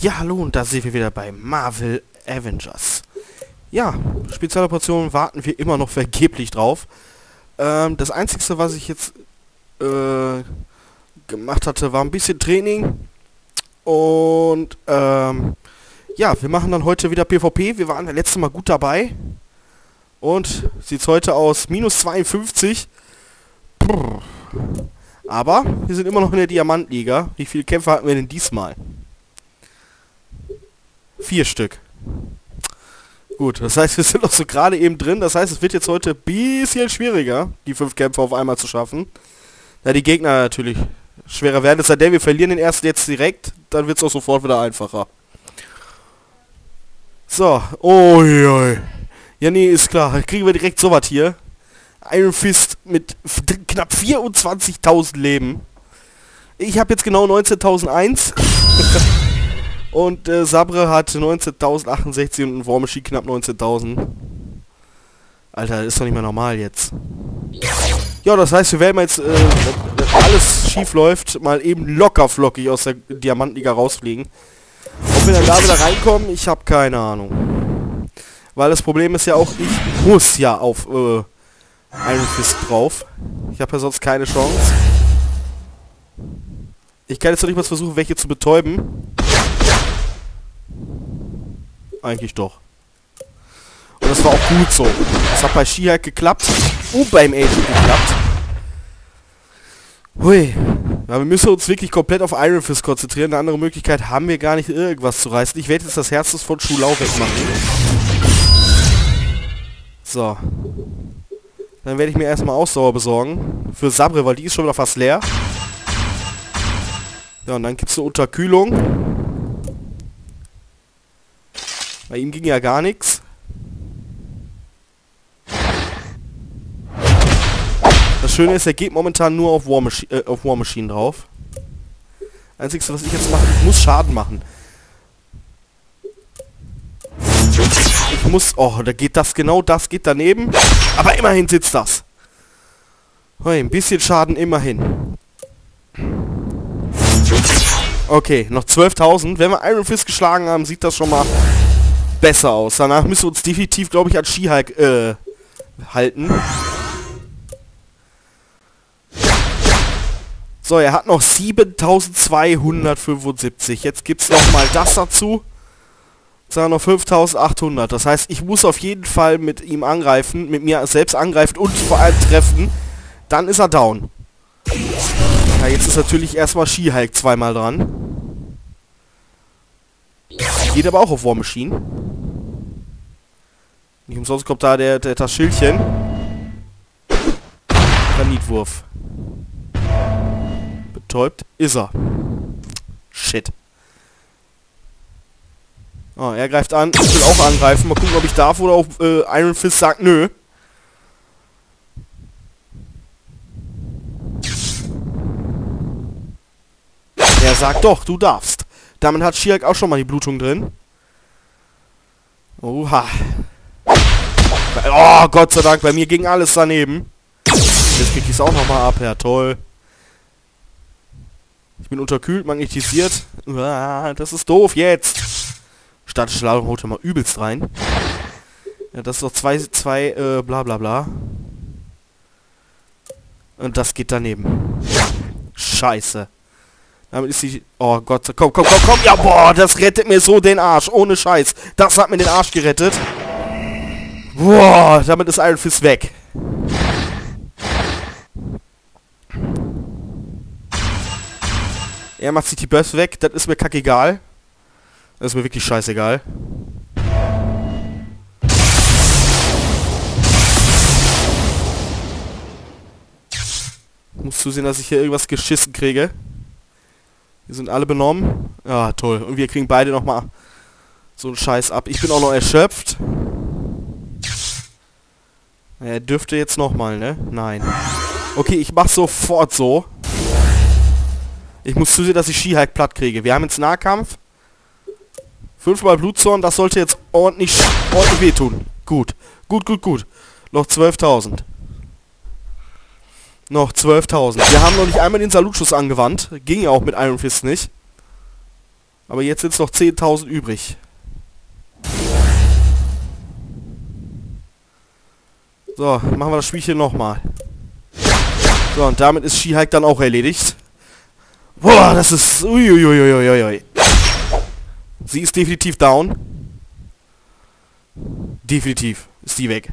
Ja, hallo und da sind wir wieder bei Marvel Avengers. Ja, Spezialoperationen warten wir immer noch vergeblich drauf. Ähm, das Einzige, was ich jetzt äh, gemacht hatte, war ein bisschen Training. Und ähm, ja, wir machen dann heute wieder PvP. Wir waren das letzte Mal gut dabei. Und sieht heute aus minus 52. Brrr. Aber wir sind immer noch in der Diamantliga. Wie viele Kämpfe hatten wir denn diesmal? Vier Stück. Gut, das heißt, wir sind noch so gerade eben drin. Das heißt, es wird jetzt heute ein bisschen schwieriger, die fünf Kämpfe auf einmal zu schaffen. Da die Gegner natürlich schwerer werden. Es sei denn, wir verlieren den ersten jetzt direkt, dann wird es auch sofort wieder einfacher. So, oi. Ja, nee, ist klar. Kriegen wir direkt sowas hier. Iron Fist mit knapp 24.000 Leben. Ich habe jetzt genau 19.001. und äh, Sabre hat 19.068 und War Machine knapp 19.000. Alter, ist doch nicht mehr normal jetzt. Ja, das heißt, wir werden jetzt, äh, wenn alles schief läuft, mal eben locker flockig aus der Diamantenliga rausfliegen. Ob wir dann da wieder reinkommen, ich habe keine Ahnung. Weil das Problem ist ja auch, ich muss ja auf äh, Iron Fist drauf. Ich habe ja sonst keine Chance. Ich kann jetzt noch nicht mal versuchen, welche zu betäuben. Eigentlich doch. Und das war auch gut so. Das hat bei She halt geklappt und beim Agent geklappt. Hui. Ja, wir müssen uns wirklich komplett auf Iron Fist konzentrieren. Eine andere Möglichkeit haben wir gar nicht, irgendwas zu reißen. Ich werde jetzt das Herz von Schulau wegmachen. So. Dann werde ich mir erstmal Ausdauer besorgen. Für Sabre, weil die ist schon wieder fast leer. Ja, und dann gibt es eine Unterkühlung. Bei ihm ging ja gar nichts. Das Schöne ist, er geht momentan nur auf War, Machi äh, auf War Machine drauf. Einzigste, was ich jetzt mache, ich muss Schaden machen. Ich muss... Oh, da geht das, genau das geht daneben. Aber immerhin sitzt das. Hey, ein bisschen Schaden immerhin. Okay, noch 12.000. Wenn wir Iron Fist geschlagen haben, sieht das schon mal besser aus. Danach müssen wir uns definitiv, glaube ich, als Skihulk äh, halten. So, er hat noch 7275. Jetzt gibt es nochmal das dazu. Sagen noch 5800. Das heißt, ich muss auf jeden Fall mit ihm angreifen, mit mir selbst angreifen und vor allem treffen. Dann ist er down. Ja, jetzt ist natürlich erstmal Skihulk zweimal dran. Geht aber auch auf War Machine. Nicht umsonst kommt da der, der, das Schildchen. Granitwurf. Betäubt ist er. Shit. Oh, er greift an. Ich will auch angreifen. Mal gucken, ob ich darf oder ob äh, Iron Fist sagt nö. Er sagt doch, du darfst. Damit hat Shirak auch schon mal die Blutung drin. Oha. Oh, Gott sei Dank, bei mir ging alles daneben. Jetzt krieg ich es auch nochmal ab, ja toll. Ich bin unterkühlt, magnetisiert. Uah, das ist doof jetzt. Statische Ladung holt er mal übelst rein. Ja, das ist doch zwei, zwei, äh, bla bla bla. Und das geht daneben. Scheiße. Damit ist sie... Oh Gott, komm, komm, komm, komm. Ja, boah, das rettet mir so den Arsch. Ohne Scheiß. Das hat mir den Arsch gerettet. Boah, damit ist Iron Fist weg. Er macht sich die Burst weg. Das ist mir kackegal. Das ist mir wirklich scheißegal. Ich muss zusehen, dass ich hier irgendwas geschissen kriege. Wir sind alle benommen. Ja, toll. Und wir kriegen beide nochmal so einen Scheiß ab. Ich bin auch noch erschöpft. Er dürfte jetzt nochmal, ne? Nein. Okay, ich mach sofort so. Ich muss zusehen, dass ich Skihike platt kriege. Wir haben jetzt Nahkampf. Fünfmal Blutzorn, das sollte jetzt ordentlich, ordentlich wehtun. Gut. Gut, gut, gut. Noch 12.000. Noch 12.000. Wir haben noch nicht einmal den Salutschuss angewandt. Ging ja auch mit Iron Fist nicht. Aber jetzt sind es noch 10.000 übrig. So, machen wir das Spielchen nochmal. So, und damit ist She-Hulk dann auch erledigt. Boah, das ist... Uiuiuiuiui. Sie ist definitiv down. Definitiv ist die weg.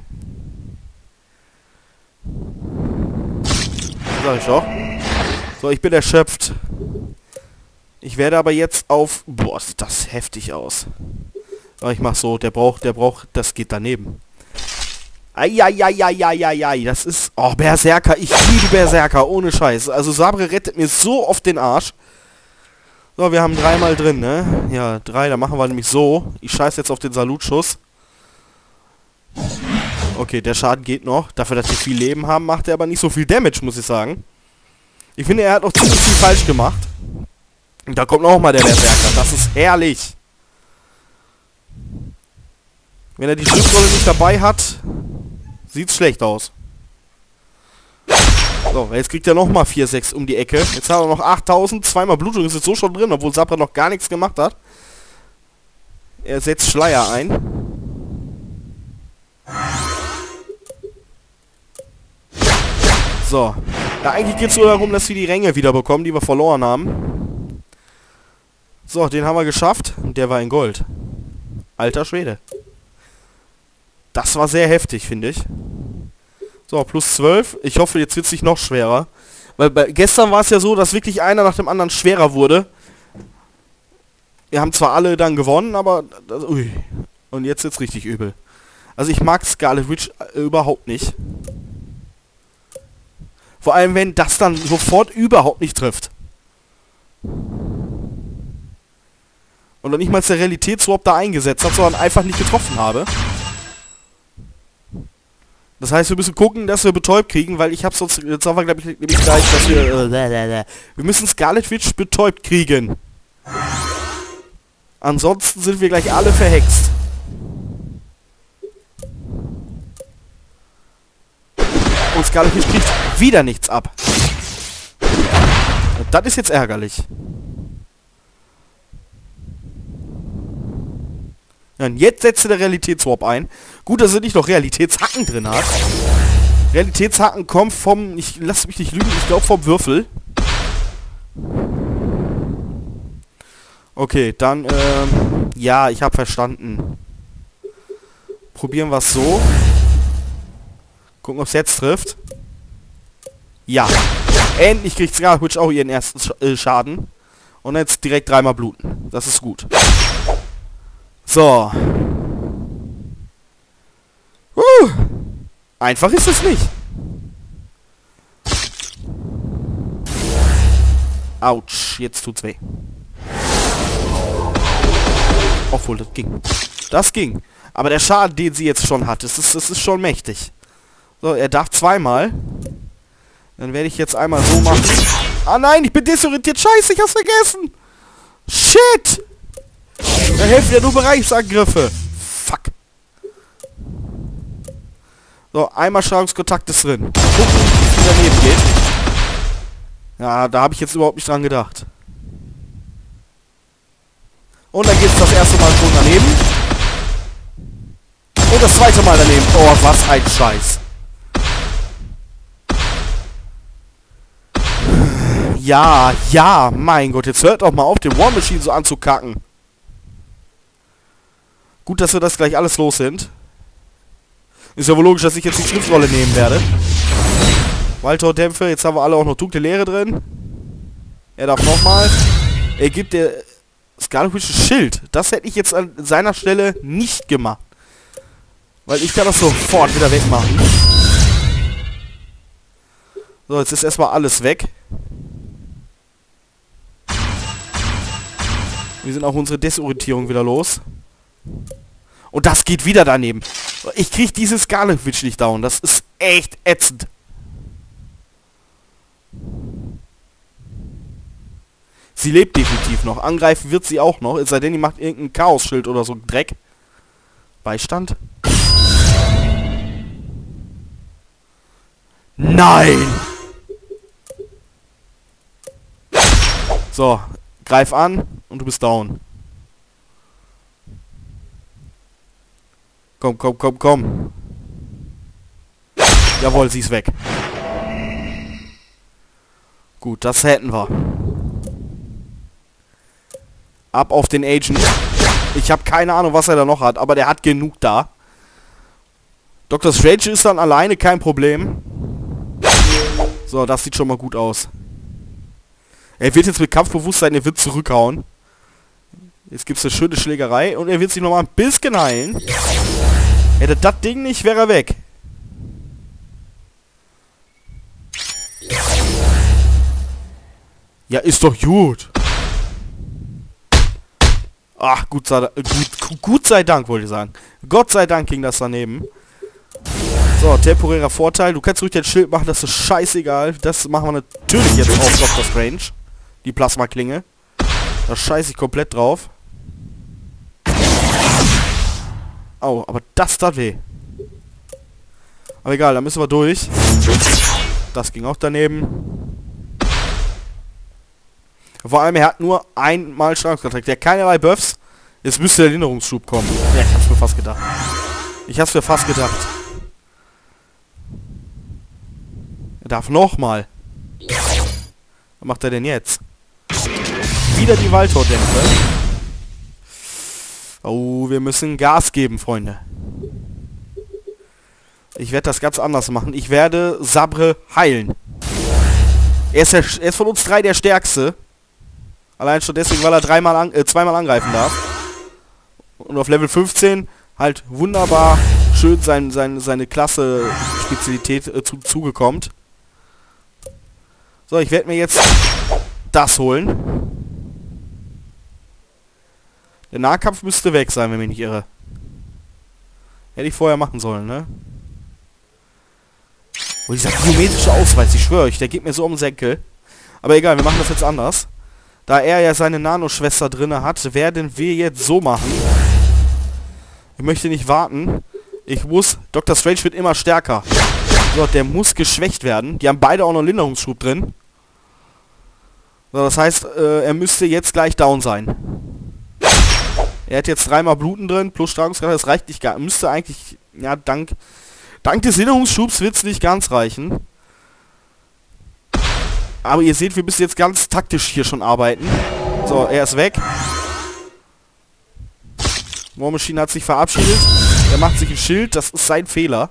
Sag ich doch. So, ich bin erschöpft. Ich werde aber jetzt auf... Boah, sieht das heftig aus. Aber ich mach so, der braucht, der braucht, das geht daneben. Eieieiei, das ist... Oh, Berserker, ich liebe Berserker, ohne Scheiß. Also Sabre rettet mir so oft den Arsch. So, wir haben dreimal drin, ne? Ja, drei, da machen wir nämlich so. Ich scheiße jetzt auf den Salutschuss. Okay, der Schaden geht noch. Dafür, dass wir viel Leben haben, macht er aber nicht so viel Damage, muss ich sagen. Ich finde, er hat noch ziemlich viel falsch gemacht. Und da kommt noch mal der Berserker. Das ist herrlich. Wenn er die Schriftrolle nicht dabei hat, sieht's schlecht aus. So, jetzt kriegt er nochmal 4-6 um die Ecke. Jetzt haben wir noch 8000. Zweimal Blutung ist jetzt so schon drin, obwohl Sabra noch gar nichts gemacht hat. Er setzt Schleier ein. So. Ja, eigentlich geht es nur darum, dass wir die Ränge wieder bekommen, die wir verloren haben. So, den haben wir geschafft. Und der war in Gold. Alter Schwede. Das war sehr heftig, finde ich. So, plus 12. Ich hoffe, jetzt wird es nicht noch schwerer. Weil bei, gestern war es ja so, dass wirklich einer nach dem anderen schwerer wurde. Wir haben zwar alle dann gewonnen, aber... Das, ui. Und jetzt wird's richtig übel. Also ich mag Scarlet Witch äh, überhaupt nicht. Vor allem, wenn das dann sofort überhaupt nicht trifft. Und dann nicht mal der Realitätswarp da eingesetzt hat, sondern einfach nicht getroffen habe. Das heißt, wir müssen gucken, dass wir betäubt kriegen, weil ich habe sonst... Jetzt sagen wir, glaube ich, gleich, dass wir... Äh, wir müssen Scarlet Witch betäubt kriegen. Ansonsten sind wir gleich alle verhext. Und Scarlet Witch kriegt wieder nichts ab. Das ist jetzt ärgerlich. Ja, und jetzt setzt der Realitätswarp ein. Gut, dass er nicht noch Realitätshacken drin hat. Realitätshacken kommt vom... Ich lass mich nicht lügen, ich glaube vom Würfel. Okay, dann, ähm... Ja, ich habe verstanden. Probieren wir es so. Gucken, ob es jetzt trifft. Ja. Endlich kriegt Scarwitch auch ihren ersten Sch äh, Schaden. Und jetzt direkt dreimal bluten. Das ist gut. So. Uh. Einfach ist es nicht. Autsch, jetzt tut's weh. Obwohl, das ging. Das ging. Aber der Schaden, den sie jetzt schon hat, das ist, das ist schon mächtig. So, er darf zweimal. Dann werde ich jetzt einmal so machen. Ah nein, ich bin desorientiert. Scheiße, ich hab's vergessen. Shit. Da helfen ja nur Bereichsangriffe. Fuck. So, einmal Strahlungskontakt ist drin. Gucken, wie daneben geht. Ja, da habe ich jetzt überhaupt nicht dran gedacht. Und dann geht es das erste Mal schon daneben. Und das zweite Mal daneben. Oh, was ein Scheiß. Ja, ja, mein Gott, jetzt hört doch mal auf, den War Machine so anzukacken. Gut, dass wir das gleich alles los sind. Ist ja wohl logisch, dass ich jetzt die Schriftrolle nehmen werde. Waldtor-Dämpfe, jetzt haben wir alle auch noch dunkle Leere drin. Er darf nochmal. Er gibt der Scarlet Witch Schild. Das hätte ich jetzt an seiner Stelle nicht gemacht. Weil ich kann das sofort wieder wegmachen. So, jetzt ist erstmal alles weg. Wir sind auch unsere Desorientierung wieder los. Und das geht wieder daneben. Ich krieg dieses Scarlet nicht down. Das ist echt ätzend. Sie lebt definitiv noch. Angreifen wird sie auch noch. Es sei denn, die macht irgendein Chaos-Schild oder so Dreck. Beistand? Nein! So, greif an und du bist down. Komm, komm, komm, komm. Jawohl, sie ist weg. Gut, das hätten wir. Ab auf den Agent. Ich habe keine Ahnung, was er da noch hat, aber der hat genug da. Dr. Strange ist dann alleine kein Problem. So, das sieht schon mal gut aus. Er wird jetzt mit Kampfbewusstsein, er wird zurückhauen. Jetzt gibt es eine schöne Schlägerei und er wird sich nochmal ein bisschen heilen. Hätte das Ding nicht, wäre er weg. Ja, ist doch gut. Ach, gut sei, gut, gut sei Dank, wollte ich sagen. Gott sei Dank ging das daneben. So, temporärer Vorteil. Du kannst ruhig dein Schild machen, das ist scheißegal. Das machen wir natürlich jetzt auf Dr. Strange. Die Plasma-Klinge. Da scheiße ich komplett drauf. Au, aber das tat weh. Aber egal, da müssen wir durch. Das ging auch daneben. Vor allem, er hat nur einmal Strahlungskontakt. Der hat keinerlei Buffs. Jetzt müsste der Erinnerungsschub kommen. Ja, ich hab's mir fast gedacht. Ich hab's mir fast gedacht. Er darf nochmal. Was macht er denn jetzt? Wieder die Waldtordämpfe. Oh, wir müssen Gas geben, Freunde. Ich werde das ganz anders machen. Ich werde Sabre heilen. Er ist, der, er ist von uns drei der Stärkste. Allein schon deswegen, weil er dreimal an, äh, zweimal angreifen darf. Und auf Level 15 halt wunderbar schön sein, sein, seine Klasse-Spezialität äh, zu, zugekommt. So, ich werde mir jetzt das holen. Der Nahkampf müsste weg sein, wenn mich nicht irre. Hätte ich vorher machen sollen, ne? Oh, dieser biometrische Ausweis, ich schwöre euch, der geht mir so um den Senkel. Aber egal, wir machen das jetzt anders. Da er ja seine Nanoschwester drinne hat, werden wir jetzt so machen. Ich möchte nicht warten. Ich muss... Dr. Strange wird immer stärker. So, der muss geschwächt werden. Die haben beide auch noch Linderungsschub drin. So, das heißt, äh, er müsste jetzt gleich down sein. Er hat jetzt dreimal Bluten drin, plus Strahlungsgrad, das reicht nicht gar... Müsste eigentlich... Ja, dank... Dank des Linderungsschubs wird es nicht ganz reichen. Aber ihr seht, wir müssen jetzt ganz taktisch hier schon arbeiten. So, er ist weg. War Machine hat sich verabschiedet. Er macht sich ein Schild. Das ist sein Fehler.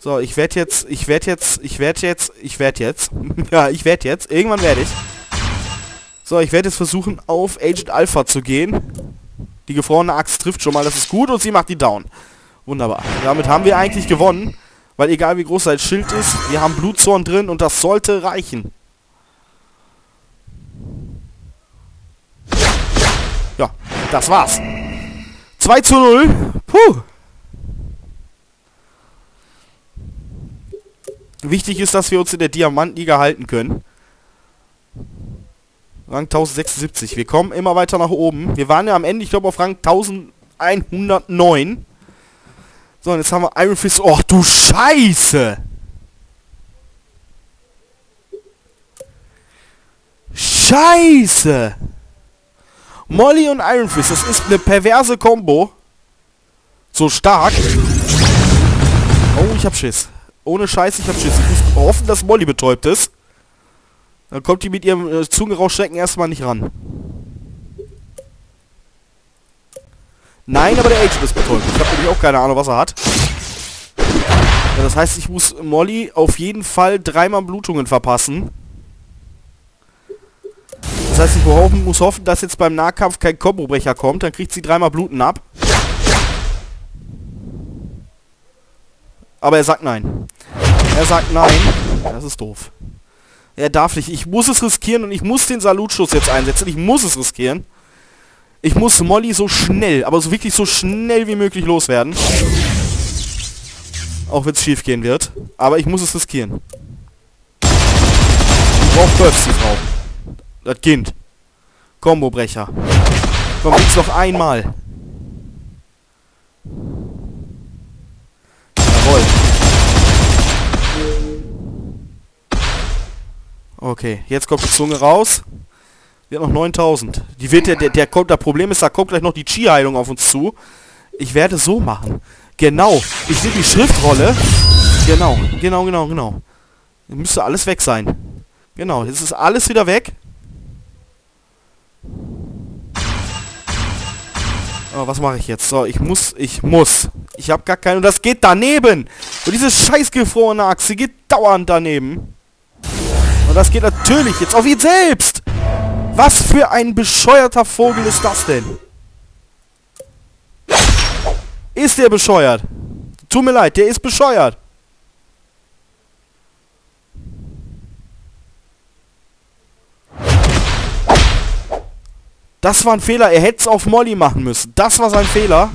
So, ich werde jetzt, ich werde jetzt, ich werde jetzt, ich werde jetzt. ja, ich werde jetzt. Irgendwann werde ich. So, ich werde jetzt versuchen, auf Agent Alpha zu gehen. Die gefrorene Axt trifft schon mal. Das ist gut und sie macht die down. Wunderbar. Damit haben wir eigentlich gewonnen. Weil egal wie groß sein Schild ist, wir haben Blutzorn drin und das sollte reichen. Ja, das war's. 2 zu 0. Puh. Wichtig ist, dass wir uns in der Diamantenliga halten können. Rang 1076. Wir kommen immer weiter nach oben. Wir waren ja am Ende, ich glaube, auf Rang 1109. So, und jetzt haben wir Iron Fist. Och, du Scheiße! Scheiße! Molly und Iron Fist, das ist eine perverse Combo. So stark. Oh, ich hab Schiss. Ohne Scheiß, ich hab Schiss. Ich muss hoffen, dass Molly betäubt ist. Dann kommt die mit ihrem äh, Zunge erstmal nicht ran. Nein, aber der Agent ist betäubt. Ich habe nämlich auch keine Ahnung, was er hat. Ja, das heißt, ich muss Molly auf jeden Fall dreimal Blutungen verpassen. Das heißt, ich muss hoffen, dass jetzt beim Nahkampf kein Kombobrecher kommt. Dann kriegt sie dreimal Bluten ab. Aber er sagt nein. Er sagt nein. Das ist doof. Er darf nicht. Ich muss es riskieren und ich muss den Salutschuss jetzt einsetzen. Ich muss es riskieren. Ich muss Molly so schnell, aber so wirklich so schnell wie möglich loswerden. Auch wenn es schief gehen wird. Aber ich muss es riskieren. Ich brauche Burps, die Frau. Das Kind. Kombobrecher. Komm, jetzt noch einmal. Okay, jetzt kommt die Zunge raus. Die hat noch 9000. Die wird der, der, der kommt, das Problem ist, da kommt gleich noch die Chi-Heilung auf uns zu. Ich werde so machen. Genau. Ich nehme die Schriftrolle. Genau, genau, genau, genau. Müsste alles weg sein. Genau, jetzt ist alles wieder weg. Oh, was mache ich jetzt? So, ich muss, ich muss. Ich habe gar keine... Und das geht daneben. Und diese scheiß gefrorene Achse geht dauernd daneben. Und das geht natürlich jetzt auf ihn selbst. Was für ein bescheuerter Vogel ist das denn? Ist der bescheuert? Tut mir leid, der ist bescheuert. Das war ein Fehler. Er hätte es auf Molly machen müssen. Das war sein Fehler.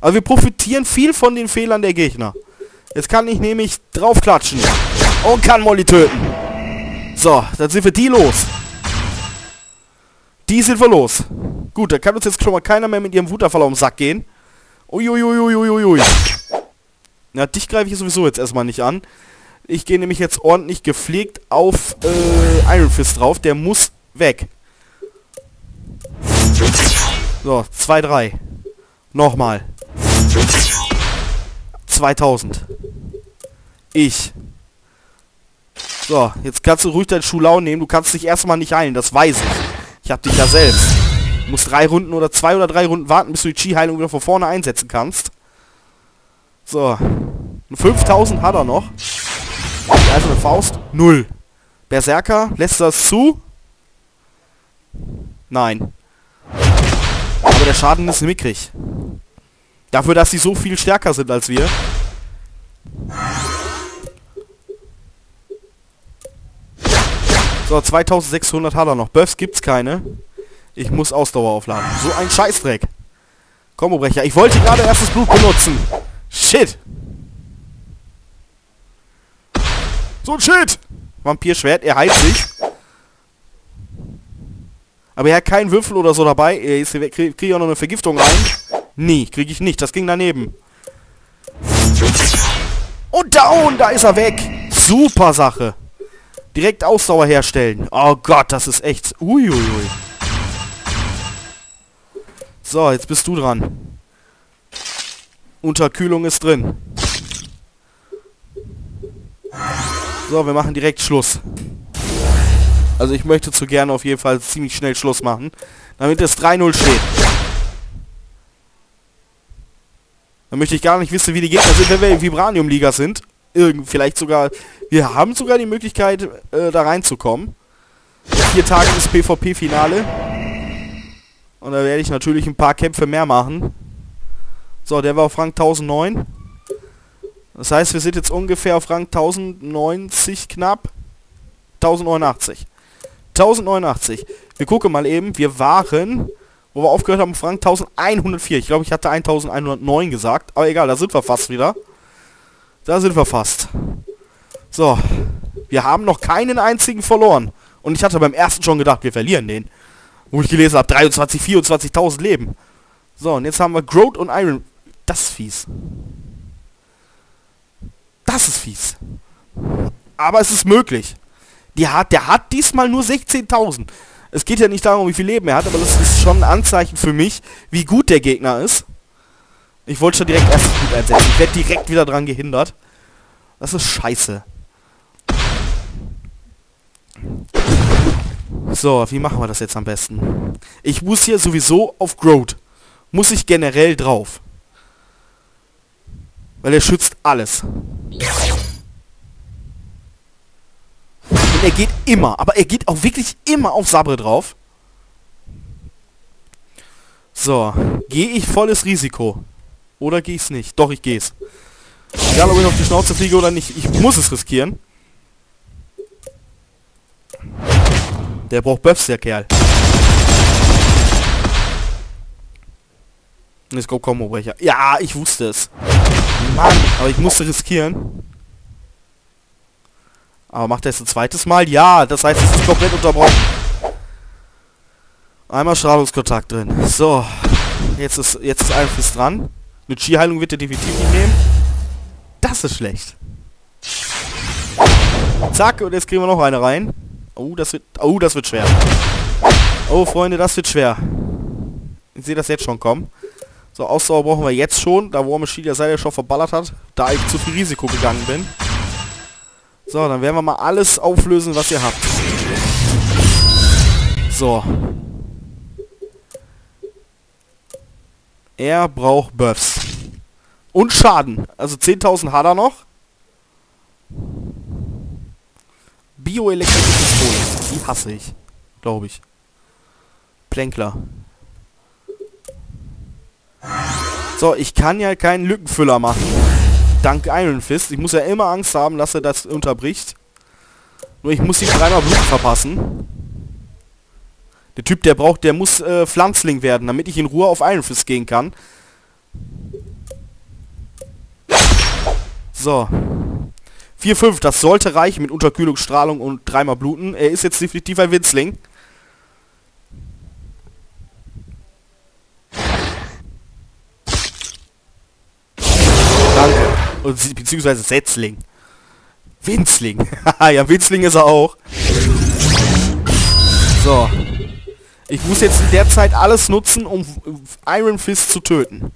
Aber wir profitieren viel von den Fehlern der Gegner. Jetzt kann ich nämlich draufklatschen. Und kann Molly töten. So, dann sind wir die los. Die sind wir los. Gut, da kann uns jetzt schon mal keiner mehr mit ihrem auf den Sack gehen. Uiuiuiuiui. Na, dich greife ich sowieso jetzt erstmal nicht an. Ich gehe nämlich jetzt ordentlich gepflegt auf äh, Iron Fist drauf. Der muss weg. So, 2, 3. Nochmal. 2000. Ich. So, jetzt kannst du ruhig deinen Schulau nehmen. Du kannst dich erstmal nicht heilen, das weiß ich. Ich hab dich ja selbst. Du musst drei Runden oder zwei oder drei Runden warten, bis du die Chi-Heilung wieder von vorne einsetzen kannst. So. 5000 hat er noch. Also eine Faust. Null. Berserker, lässt das zu? Nein. Aber der Schaden ist mickrig. Dafür, dass sie so viel stärker sind als wir. So, 2600 hat er noch. Buffs gibt's keine. Ich muss Ausdauer aufladen. So ein Scheißdreck. Kombobrecher. Ich wollte gerade erstes Blut benutzen. Shit. So ein Shit. Vampirschwert. Er heilt sich. Aber er hat keinen Würfel oder so dabei. Kriege ich auch noch eine Vergiftung rein? Nee, kriege ich nicht. Das ging daneben. Und down, da ist er weg. Super Sache. Direkt Ausdauer herstellen. Oh Gott, das ist echt... Uiuiui. So, jetzt bist du dran. Unterkühlung ist drin. So, wir machen direkt Schluss. Also ich möchte zu gerne auf jeden Fall ziemlich schnell Schluss machen. Damit es 3-0 steht. Dann möchte ich gar nicht wissen, wie die Gegner sind, wenn wir in Vibranium-Liga sind. Irgend, vielleicht sogar... Wir haben sogar die Möglichkeit, äh, da reinzukommen. Vier Tage ist PvP-Finale. Und da werde ich natürlich ein paar Kämpfe mehr machen. So, der war auf Rang 1009. Das heißt, wir sind jetzt ungefähr auf Rang 1090 knapp. 1089. 1089. Wir gucken mal eben. Wir waren, wo wir aufgehört haben, Frank 1104. Ich glaube, ich hatte 1109 gesagt. Aber egal, da sind wir fast wieder. Da sind wir fast. So. Wir haben noch keinen einzigen verloren. Und ich hatte beim ersten schon gedacht, wir verlieren den. Wo ich gelesen habe, 23, 24.000 Leben. So, und jetzt haben wir Growth und Iron. Das ist fies. Das ist fies. Aber es ist möglich. Die hat, der hat diesmal nur 16.000. Es geht ja nicht darum, wie viel Leben er hat, aber das ist schon ein Anzeichen für mich, wie gut der Gegner ist. Ich wollte schon direkt erstes Blut einsetzen. Ich werde direkt wieder dran gehindert. Das ist scheiße. So, wie machen wir das jetzt am besten? Ich muss hier sowieso auf Growth. Muss ich generell drauf. Weil er schützt alles. er geht immer, aber er geht auch wirklich immer auf Sabre drauf. So, gehe ich volles Risiko? Oder gehe ich es nicht? Doch, ich gehe es. Egal, ob ich auf die Schnauze fliege oder nicht, ich muss es riskieren. Der braucht Buffs, der Kerl. Let's go, Combo-Brecher. Ja, ich wusste es. Mann, aber ich musste riskieren. Aber macht er es ein zweites Mal? Ja, das heißt, es ist komplett unterbrochen. Einmal Strahlungskontakt drin. So. Jetzt ist, jetzt ist Einfluss dran. Eine Chi-Heilung wird er definitiv nicht nehmen. Das ist schlecht. Zack, und jetzt kriegen wir noch eine rein. Oh, das wird, oh, das wird schwer. Oh, Freunde, das wird schwer. Ich sehe das jetzt schon kommen. So, Ausdauer brauchen wir jetzt schon, da War Machine ja seitdem schon verballert hat, da ich zu viel Risiko gegangen bin. So, dann werden wir mal alles auflösen, was ihr habt. So. Er braucht Buffs. Und Schaden. Also 10.000 hat er noch. Bioelektrische Pistole. Die hasse ich. Glaube ich. Plänkler. So, ich kann ja keinen Lückenfüller machen. Dank Iron Fist. Ich muss ja immer Angst haben, dass er das unterbricht. Nur ich muss ihm dreimal Blut verpassen. Der Typ, der braucht, der muss äh, Pflanzling werden, damit ich in Ruhe auf Iron Fist gehen kann. So. 4-5, das sollte reichen mit Unterkühlung, Strahlung und dreimal Bluten. Er ist jetzt definitiv ein Winzling. Danke. Beziehungsweise Setzling. Winzling. ja, Winzling ist er auch. So. Ich muss jetzt in der Zeit alles nutzen, um Iron Fist zu töten.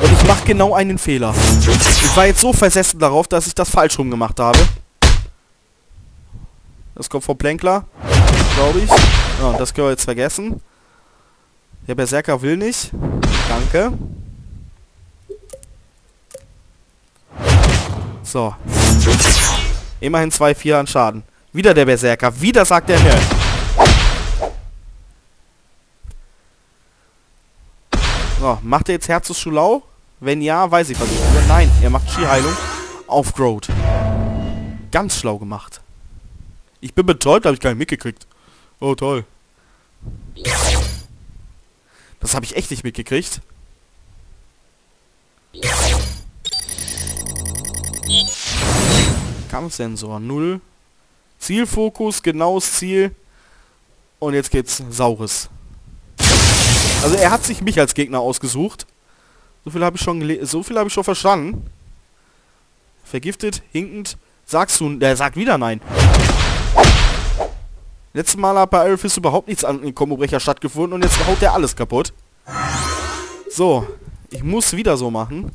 Und ich mache genau einen Fehler. Ich war jetzt so versessen darauf, dass ich das falsch rum gemacht habe. Das kommt vom Plänkler, glaube ich. Ja, das können wir jetzt vergessen. Der Berserker will nicht. Danke. So. Immerhin 2-4 an Schaden. Wieder der Berserker. Wieder sagt er mir. So, macht er jetzt Herz Schulau? Wenn ja, weiß ich was ich tue. Nein, er macht Skiheilung auf Growth. Ganz schlau gemacht. Ich bin betäubt, habe ich gar nicht mitgekriegt. Oh, toll. Das habe ich echt nicht mitgekriegt. Kampfsensor 0. Zielfokus, genaues Ziel. Und jetzt geht's Saures. Also er hat sich mich als Gegner ausgesucht. So viel habe ich schon so viel habe ich schon verstanden. Vergiftet, hinkend, sagst du, der sagt wieder nein. Letztes Mal hat bei Iron Fist überhaupt nichts an den Kombobrecher stattgefunden und jetzt haut der alles kaputt. So, ich muss wieder so machen.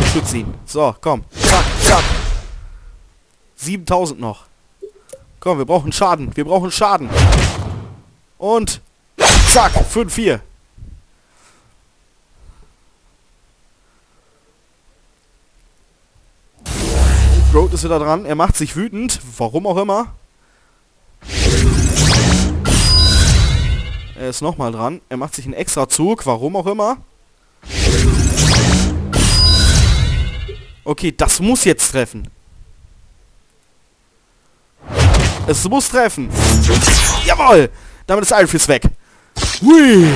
Ich schütze ihn. So, komm. Zack, zack. 7000 noch. Komm, wir brauchen Schaden. Wir brauchen Schaden. Und Zack, 5-4. Road ist wieder dran. Er macht sich wütend. Warum auch immer. Er ist nochmal dran. Er macht sich einen extra Zug. Warum auch immer. Okay, das muss jetzt treffen. Es muss treffen. Jawohl! Damit ist Alfis weg. Hui!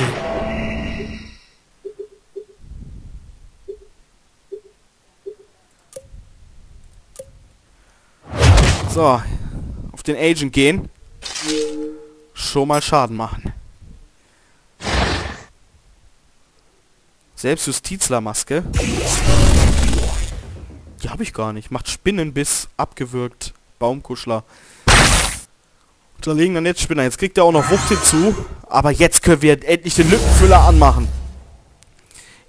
So, auf den Agent gehen. Schon mal Schaden machen. Selbstjustizlermaske. Die habe ich gar nicht. Macht Spinnenbiss, abgewürgt, Baumkuschler. Unterlegener Netzspinner. Jetzt kriegt er auch noch Wucht hinzu. Aber jetzt können wir endlich den Lückenfüller anmachen.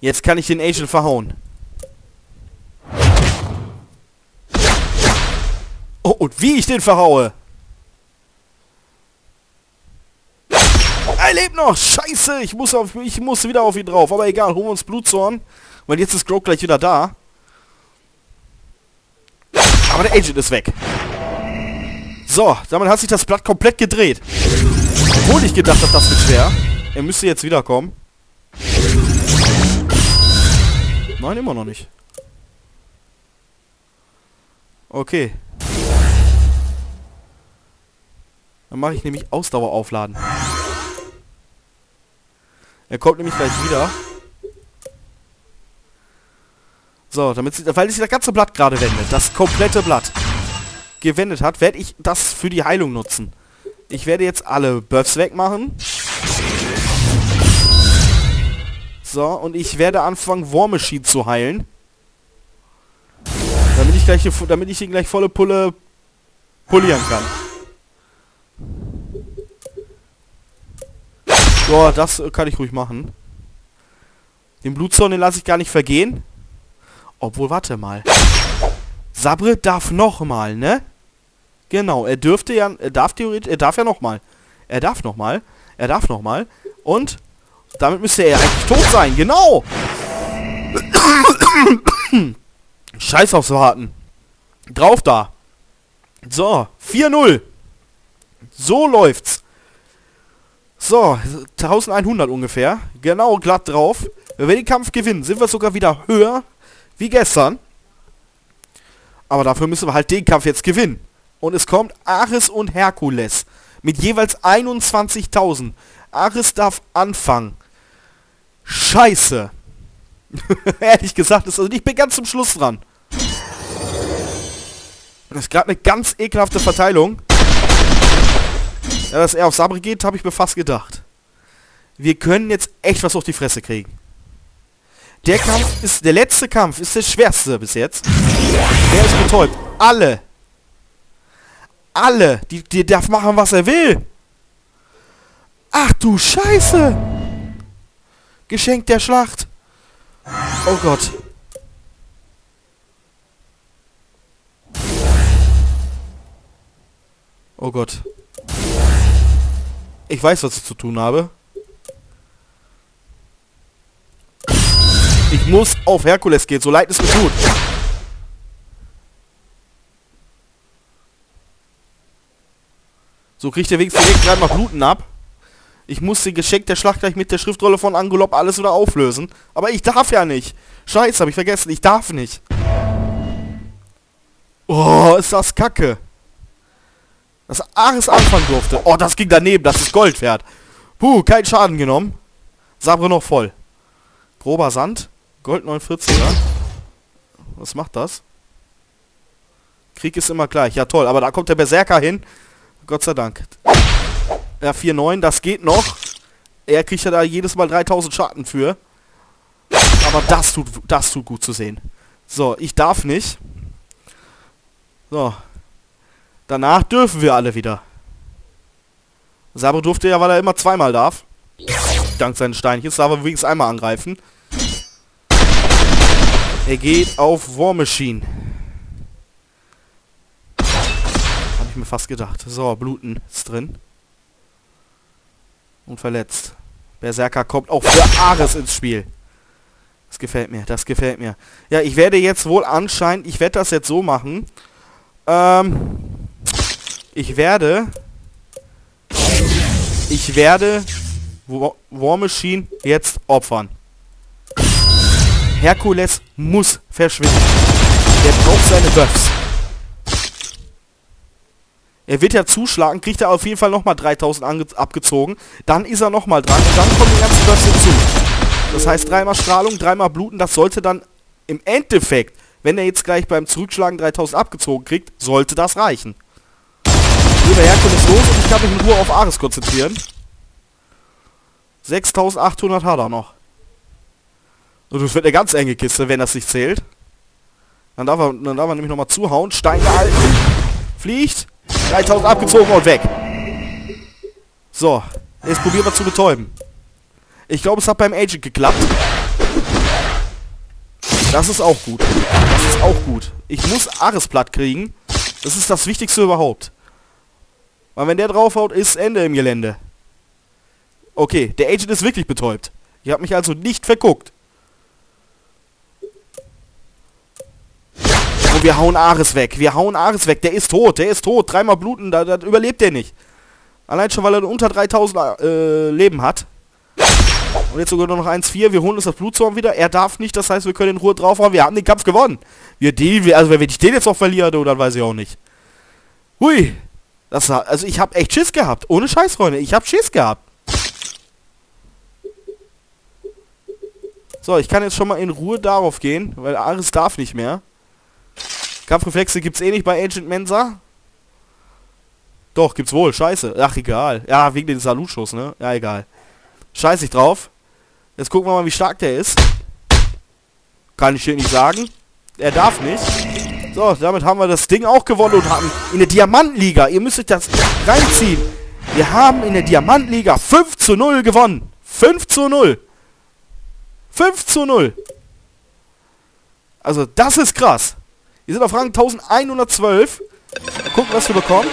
Jetzt kann ich den Agent verhauen. Oh, und wie ich den verhaue. Er lebt noch. Scheiße. Ich muss, auf, ich muss wieder auf ihn drauf. Aber egal, holen wir uns Blutzorn. Weil jetzt ist Groke gleich wieder da. Aber der Agent ist weg. So, damit hat sich das Blatt komplett gedreht. Obwohl ich gedacht habe, das wird schwer. Er müsste jetzt wiederkommen. Nein, immer noch nicht. Okay. Dann mache ich nämlich Ausdauer aufladen. Er kommt nämlich gleich wieder. So, damit weil sich das ganze Blatt gerade wendet. Das komplette Blatt gewendet hat, werde ich das für die Heilung nutzen. Ich werde jetzt alle Buffs wegmachen. So, und ich werde anfangen, War Machine zu heilen. Damit ich, gleich, damit ich ihn gleich volle Pulle polieren kann. Ja, das äh, kann ich ruhig machen. Den Blutzorn, den lasse ich gar nicht vergehen. Obwohl, warte mal. Sabre darf nochmal, ne? Genau, er dürfte ja, er darf theoretisch, er darf ja nochmal. Er darf nochmal. Er darf nochmal. Und damit müsste er eigentlich tot sein, genau! Scheiß aufs Warten. Drauf da. So, 4-0. So läuft's. So, 1100 ungefähr. Genau, glatt drauf. Wenn wir den Kampf gewinnen, sind wir sogar wieder höher wie gestern. Aber dafür müssen wir halt den Kampf jetzt gewinnen. Und es kommt Ares und Herkules. Mit jeweils 21.000. Ares darf anfangen. Scheiße. Ehrlich gesagt, ist also ich bin ganz zum Schluss dran. Das ist gerade eine ganz ekelhafte Verteilung. Ja, dass er auf Sabri geht, habe ich mir fast gedacht. Wir können jetzt echt was auf die Fresse kriegen. Der Kampf ist, der letzte Kampf ist der schwerste bis jetzt. Der ist betäubt. Alle. Alle. Die, die darf machen, was er will. Ach du Scheiße. Geschenk der Schlacht. Oh Gott. Oh Gott. Ich weiß, was ich zu tun habe. Ich muss auf Herkules gehen, so leid es mir tut. So kriegt der wenigstens direkt gerade mal Bluten ab. Ich muss den Geschenk der Schlacht gleich mit der Schriftrolle von Angolop alles wieder auflösen. Aber ich darf ja nicht. Scheiße, habe ich vergessen. Ich darf nicht. Oh, ist das kacke. Dass Ares anfangen durfte. Oh, das ging daneben. Das ist Gold wert. Puh, kein Schaden genommen. Sabre noch voll. Grober Sand. Gold 49er. Was macht das? Krieg ist immer gleich. Ja, toll. Aber da kommt der Berserker hin. Gott sei Dank. Ja, 4-9. Das geht noch. Er kriegt ja da jedes Mal 3000 Schaden für. Aber das tut, das tut gut zu sehen. So, ich darf nicht. So, Danach dürfen wir alle wieder. Sabre durfte ja, weil er immer zweimal darf. Dank seines Steinchens darf er wenigstens einmal angreifen. Er geht auf War Machine. Hab ich mir fast gedacht. So, Bluten ist drin. Und verletzt. Berserker kommt auch für Ares ins Spiel. Das gefällt mir, das gefällt mir. Ja, ich werde jetzt wohl anscheinend, ich werde das jetzt so machen. Ähm, ich werde... Ich werde War Machine jetzt opfern. Herkules muss verschwinden. Der braucht seine Buffs. Er wird ja zuschlagen, kriegt er auf jeden Fall nochmal 3000 abgezogen. Dann ist er nochmal dran und dann kommen die ganzen Buffs hinzu. Das heißt, dreimal Strahlung, dreimal Bluten, das sollte dann im Endeffekt, wenn er jetzt gleich beim Zurückschlagen 3000 abgezogen kriegt, sollte das reichen. Der Herkules los und ich kann mich in Ruhe auf Ares konzentrieren. 6800 hat er noch. Und das wird eine ganz enge Kiste, wenn das nicht zählt. Dann darf er, dann darf er nämlich nochmal zuhauen. Stein gehalten. Fliegt. 3000 abgezogen und weg. So. Jetzt probieren wir zu betäuben. Ich glaube, es hat beim Agent geklappt. Das ist auch gut. Das ist auch gut. Ich muss Ares platt kriegen. Das ist das Wichtigste überhaupt. Weil wenn der draufhaut, ist Ende im Gelände. Okay, der Agent ist wirklich betäubt. Ich habe mich also nicht verguckt. Und wir hauen Ares weg. Wir hauen Ares weg. Der ist tot. Der ist tot. Dreimal bluten. Da, da überlebt er nicht. Allein schon, weil er unter 3000 äh, Leben hat. Und jetzt sogar nur noch 1-4. Wir holen uns das Blutzorn wieder. Er darf nicht. Das heißt, wir können in Ruhe draufhauen. Wir haben den Kampf gewonnen. Wir die, also wenn ich den jetzt noch verliere, dann weiß ich auch nicht. Hui. Das war, also ich habe echt Schiss gehabt. Ohne Scheiß, Freunde. Ich habe Schiss gehabt. So, ich kann jetzt schon mal in Ruhe darauf gehen, weil Ares darf nicht mehr. Kampfreflexe gibt's eh nicht bei Agent Mensa. Doch, gibt's wohl. Scheiße. Ach, egal. Ja, wegen den Salutschuss, ne? Ja, egal. Scheiß ich drauf. Jetzt gucken wir mal, wie stark der ist. Kann ich hier nicht sagen. Er darf nicht. So, damit haben wir das Ding auch gewonnen und haben in der Diamantenliga. Ihr müsst euch das reinziehen. Wir haben in der Diamantliga 5 zu 0 gewonnen. 5 zu 0. 5 zu 0. Also das ist krass. Wir sind auf Rang 1112. Mal gucken, was wir bekommen.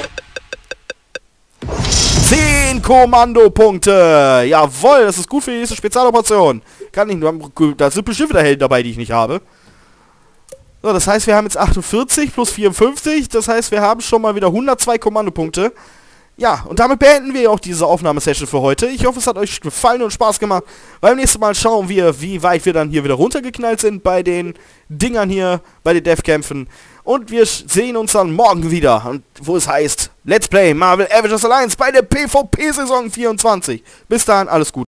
10 Kommandopunkte. Jawohl, das ist gut für die nächste Spezialoperation. Kann ich. Da sind bestimmt wieder Helden dabei, die ich nicht habe. So, das heißt, wir haben jetzt 48 plus 54. Das heißt, wir haben schon mal wieder 102 Kommandopunkte. Ja, und damit beenden wir auch diese Aufnahmesession für heute. Ich hoffe, es hat euch gefallen und Spaß gemacht. Beim nächsten Mal schauen wir, wie weit wir dann hier wieder runtergeknallt sind bei den Dingern hier, bei den Dev-Kämpfen. Und wir sehen uns dann morgen wieder, wo es heißt Let's Play Marvel Avengers Alliance bei der PvP-Saison 24. Bis dahin, alles gut.